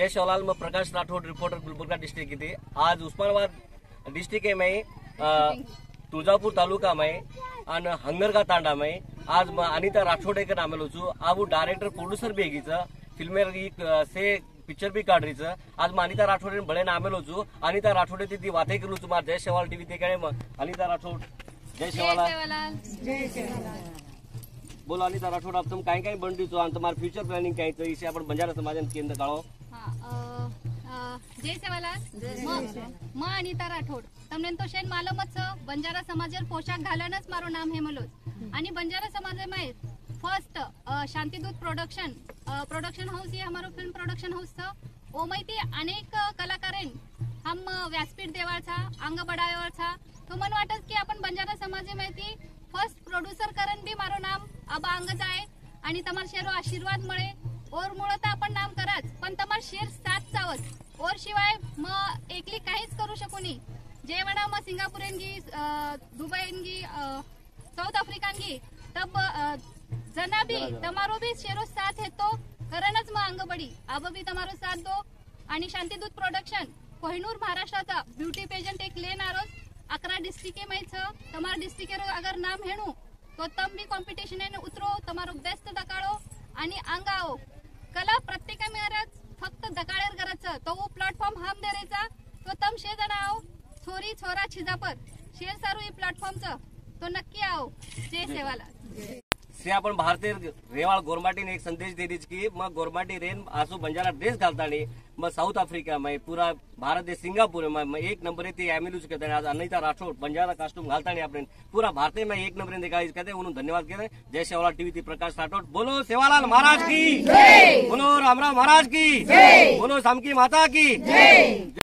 जय शिवलाल मैं Prakash Rathod reporter Gulbarga district इथे आज उस्मानाबाद डिस्ट्रिक्ट में तुळजापूर तालुका में आणि हंगरगा तांडा में आज अनिता राठौड़े का नाम लोचू आबू डायरेक्टर प्रोड्यूसर भी है फिल्म से पिक्चर भी काढ रही आज मैं अनिता राठौड़े बड़े नाम लोचू अनिता राठौड़े ती बातें करू चू मार जय शेवाल टीवी ते काय अनिता राठौड़ जय शेवाला बोला अनिता राठौड़ आप तुम कहीं कहीं बन रही चो तुम्हारा फ्यूचर प्लॅनिंग तो इसे आपण बंजारा के अंदर काढो जय सेवाला अनिता राठोड. तमने तो शेन मालमच बंजारा समाज पोशाख घालनच मारो नाम हे मलोज आणि बंजारा समाज मे first Shantidoot production production house ये हमारो फिल्म प्रोडक्शन हाउस था वो मई अनेक कलाकार हम व्यासपीठ देवर था अंग बड़ावर था तो मन वाटत की अपन बंजारा समाज मे फर्स्ट प्रोड्यूसर करण भी मारो नाम. अब अंग जाए आणि तमार शेरो आशीर्वाद मळे. और मुळे शेर सात चावत और शिवाय मग एकली काहीच करू शकू नी जेवणा मग सिंगापुरेनगी दुबईनगी साऊथ आफ्रिकांगी तब जना भी तमारो भी शेरो साथ है तो करणच मग अंगबडी. अब भी तमारो साथ दो. आणि शांतीदूत प्रोडक्शन कोहिनूर महाराष्ट्राचा ब्युटी पेजंट एक लेन आरोज. अकरा डिस्ट्रिके माहीत तमार डिस्ट्रिके अगर नाम हेणू तो तम भी कॉम्पिटिशन उतरो. तमारो बेस्ट दकाळो. आणि अंगाओ. कला प्रत्येका मिळाल्याच फक्त करायचं तो वो प्लॅटफॉर्म हम देरेचा तो तम शे जण आओ छोरी छोरा छिजापत शेर सारू ही प्लॅटफॉर्मचं तो नक्की आओ. जय सेवाला श्री आपण भारतीय रेवाळ गोरमाटीने एक संदेश दिलीच की मग गोरमाटी रेन आसू बंजारा ड्रेस घालतानी मग साऊथ आफ्रिका में पूरा भारत देश सिंगापूर में मग एक नंबर ते एमिलूच कहते आज अनिता राठोड बंजारा कास्ट्यूम घालतानी आपण पूरा भारतीय में एक नंबर देखा कहते म्हणून धन्यवाद कहते जय शेवालाल टीवी थी प्रकाश राठोड बोलो सेवालाल महाराज की बोलो रामराव महाराज की बोलो सामकी माता की